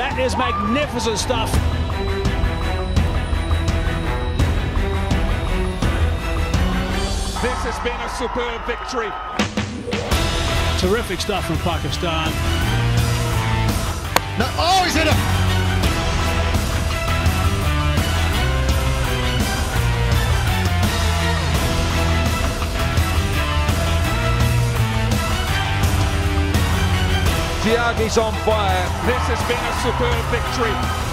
That is magnificent stuff. This has been a superb victory. Terrific stuff from Pakistan. Tyagi's on fire. This has been a superb victory.